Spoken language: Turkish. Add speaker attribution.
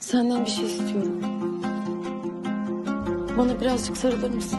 Speaker 1: Senden bir şey istiyorum. Bana birazcık sarılır mısın?